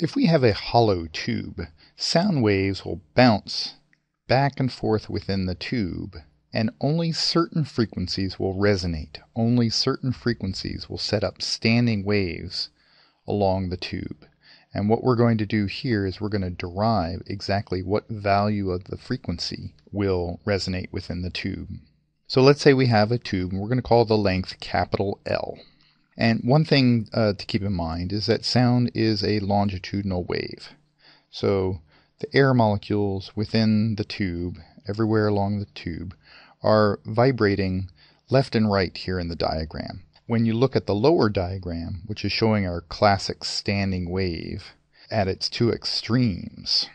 If we have a hollow tube, sound waves will bounce back and forth within the tube, and only certain frequencies will resonate. Only certain frequencies will set up standing waves along the tube. And what we're going to do here is we're going to derive exactly what value of the frequency will resonate within the tube. So let's say we have a tube and we're going to call the length capital L. And one thing uh, to keep in mind is that sound is a longitudinal wave. So the air molecules within the tube, everywhere along the tube, are vibrating left and right here in the diagram. When you look at the lower diagram, which is showing our classic standing wave at its two extremes,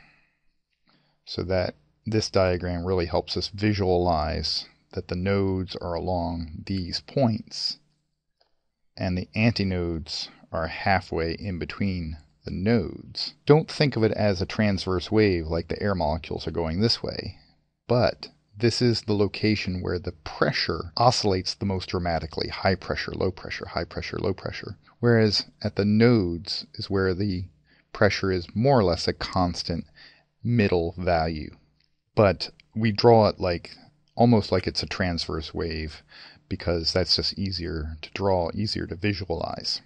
so that this diagram really helps us visualize that the nodes are along these points and the antinodes are halfway in between the nodes. Don't think of it as a transverse wave like the air molecules are going this way, but this is the location where the pressure oscillates the most dramatically high pressure, low pressure, high pressure, low pressure. Whereas at the nodes is where the pressure is more or less a constant middle value. But we draw it like almost like it's a transverse wave because that's just easier to draw, easier to visualize.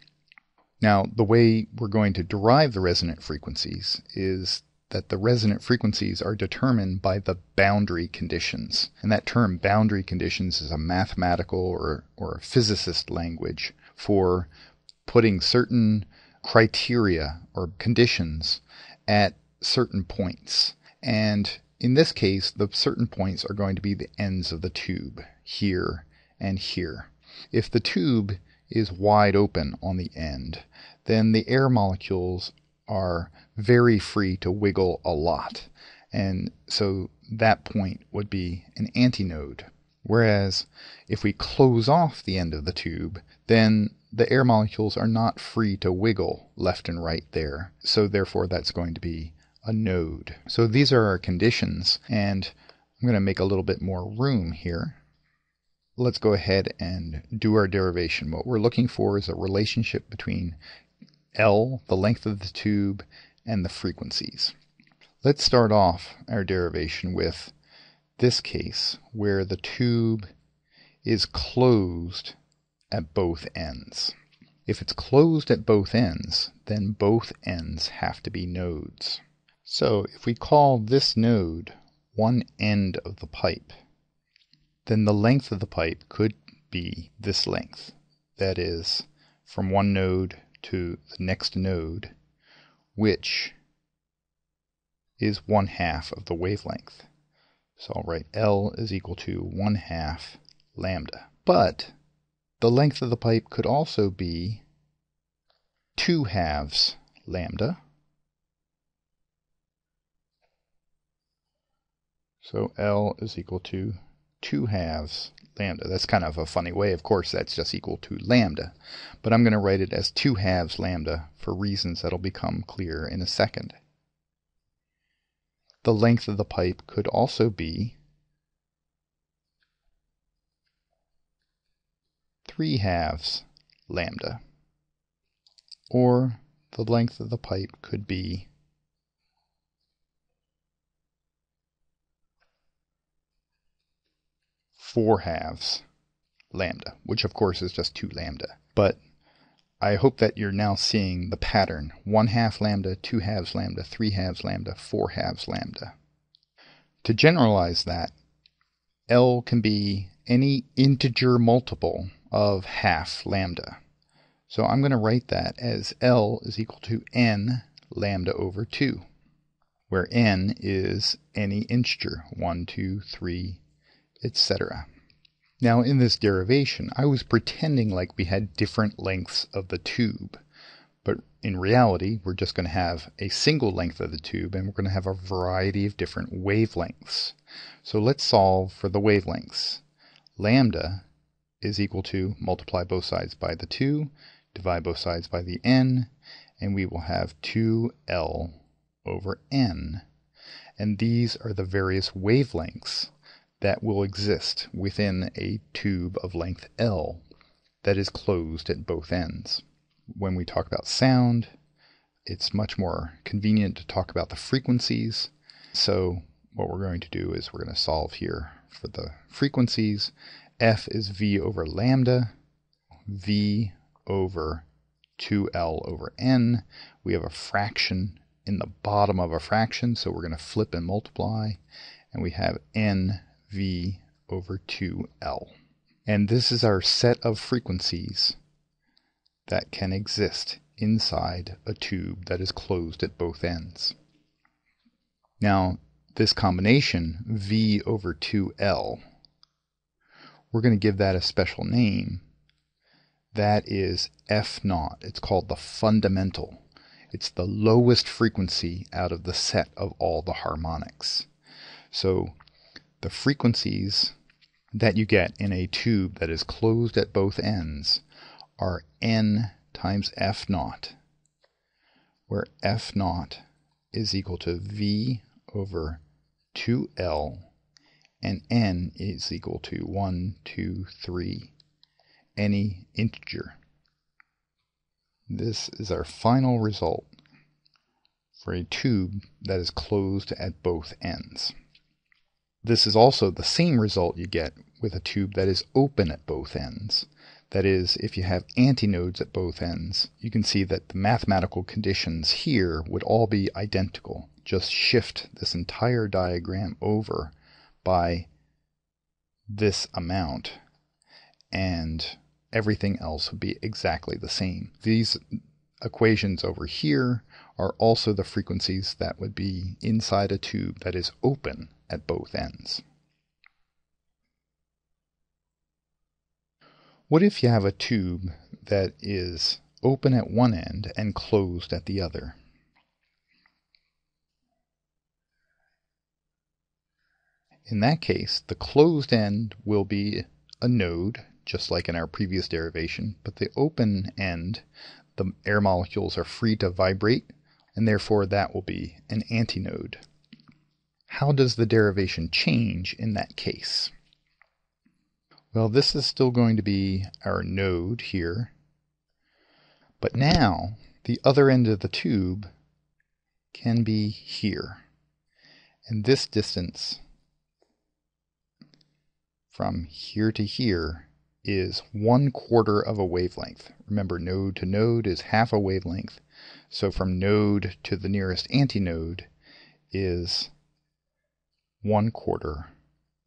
Now, the way we're going to derive the resonant frequencies is that the resonant frequencies are determined by the boundary conditions. And that term boundary conditions is a mathematical or, or physicist language for putting certain criteria or conditions at certain points. And in this case, the certain points are going to be the ends of the tube here and here. If the tube is wide open on the end, then the air molecules are very free to wiggle a lot. And so that point would be an antinode. Whereas if we close off the end of the tube, then the air molecules are not free to wiggle left and right there. So therefore that's going to be a node. So these are our conditions and I'm going to make a little bit more room here let's go ahead and do our derivation. What we're looking for is a relationship between L, the length of the tube, and the frequencies. Let's start off our derivation with this case where the tube is closed at both ends. If it's closed at both ends, then both ends have to be nodes. So if we call this node one end of the pipe, then the length of the pipe could be this length. That is, from one node to the next node, which is one half of the wavelength. So I'll write L is equal to one half lambda. But the length of the pipe could also be two halves lambda. So L is equal to 2 halves lambda. That's kind of a funny way. Of course, that's just equal to lambda. But I'm going to write it as 2 halves lambda for reasons that'll become clear in a second. The length of the pipe could also be 3 halves lambda. Or the length of the pipe could be four halves lambda, which of course is just 2 lambda. But I hope that you're now seeing the pattern. 1 half lambda, 2 halves lambda, 3 halves lambda, 4 halves lambda. To generalize that, L can be any integer multiple of half lambda. So I'm going to write that as L is equal to n lambda over 2, where n is any integer, 1, 2, 3, etc. Now in this derivation, I was pretending like we had different lengths of the tube, but in reality, we're just going to have a single length of the tube and we're going to have a variety of different wavelengths. So let's solve for the wavelengths. Lambda is equal to multiply both sides by the 2, divide both sides by the n, and we will have 2L over n. And these are the various wavelengths that will exist within a tube of length L that is closed at both ends. When we talk about sound, it's much more convenient to talk about the frequencies. So what we're going to do is we're going to solve here for the frequencies. F is V over lambda, V over 2L over N. We have a fraction in the bottom of a fraction, so we're going to flip and multiply. And we have NV over 2L. And this is our set of frequencies that can exist inside a tube that is closed at both ends. Now, this combination, V over 2L, we're going to give that a special name. That is F naught. It's called the fundamental. It's the lowest frequency out of the set of all the harmonics. So the frequencies that you get in a tube that is closed at both ends are N times F naught, where F naught is equal to V over 2L and N is equal to 1, 2, 3, any integer. This is our final result for a tube that is closed at both ends. This is also the same result you get with a tube that is open at both ends. That is, if you have antinodes at both ends, you can see that the mathematical conditions here would all be identical. Just shift this entire diagram over by this amount and everything else would be exactly the same. These equations over here are also the frequencies that would be inside a tube that is open at both ends. What if you have a tube that is open at one end and closed at the other? In that case, the closed end will be a node, just like in our previous derivation, but the open end, the air molecules are free to vibrate, and therefore that will be an antinode. How does the derivation change in that case? Well, this is still going to be our node here. But now, the other end of the tube can be here. And this distance from here to here is one quarter of a wavelength. Remember, node to node is half a wavelength. So from node to the nearest antinode is one quarter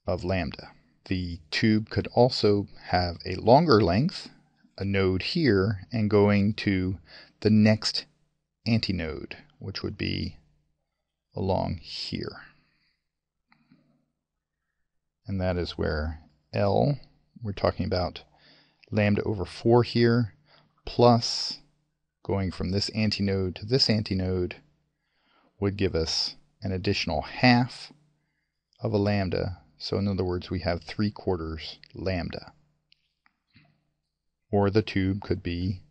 of lambda. The tube could also have a longer length, a node here, and going to the next antinode, which would be along here. And that is where L, we're talking about lambda over 4 here, plus going from this antinode to this antinode would give us an additional half of a lambda so in other words, we have 3 quarters lambda. Or the tube could be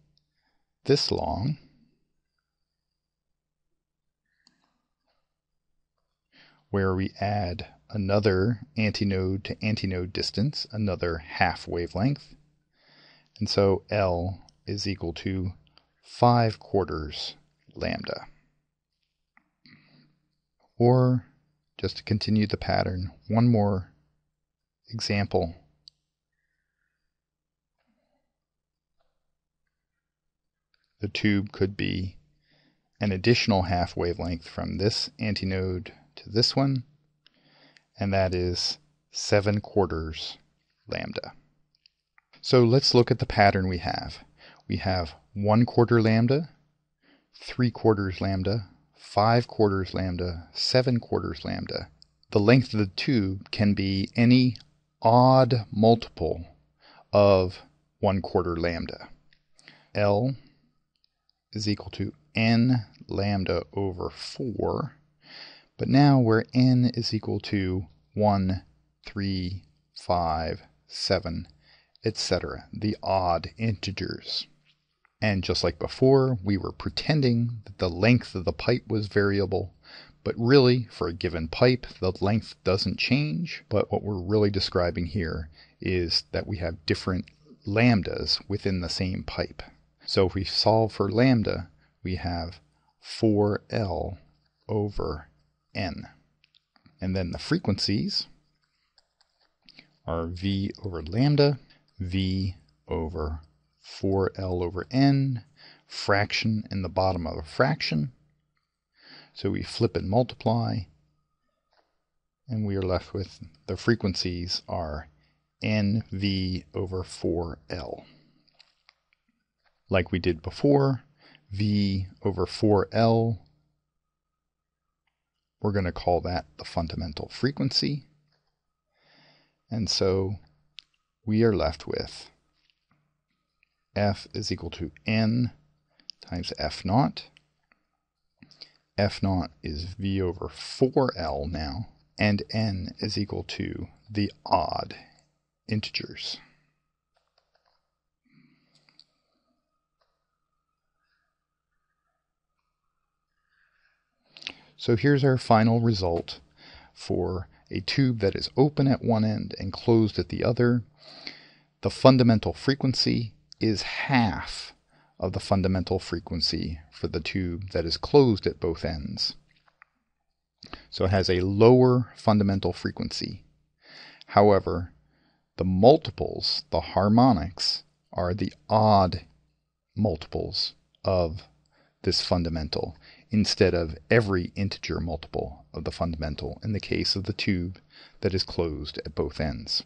this long. Where we add another antinode to antinode distance, another half wavelength. And so L is equal to 5 quarters lambda. Or just to continue the pattern, one more example. The tube could be an additional half wavelength from this antinode to this one, and that is 7 quarters lambda. So let's look at the pattern we have. We have 1 quarter lambda, 3 quarters lambda, 5 quarters lambda, 7 quarters lambda. The length of the tube can be any odd multiple of 1 quarter lambda. L is equal to n lambda over 4. But now where n is equal to 1, 3, 5, 7, etc., the odd integers. And just like before, we were pretending that the length of the pipe was variable, but really, for a given pipe, the length doesn't change. But what we're really describing here is that we have different lambdas within the same pipe. So if we solve for lambda, we have 4L over N. And then the frequencies are V over lambda, V over 4L over N, fraction in the bottom of a fraction. So we flip and multiply, and we are left with the frequencies are NV over 4L. Like we did before, V over 4L, we're going to call that the fundamental frequency. And so we are left with F is equal to N times F naught. F naught is V over 4L now, and N is equal to the odd integers. So here's our final result for a tube that is open at one end and closed at the other. The fundamental frequency is half of the fundamental frequency for the tube that is closed at both ends. So it has a lower fundamental frequency. However, the multiples, the harmonics, are the odd multiples of this fundamental instead of every integer multiple of the fundamental in the case of the tube that is closed at both ends.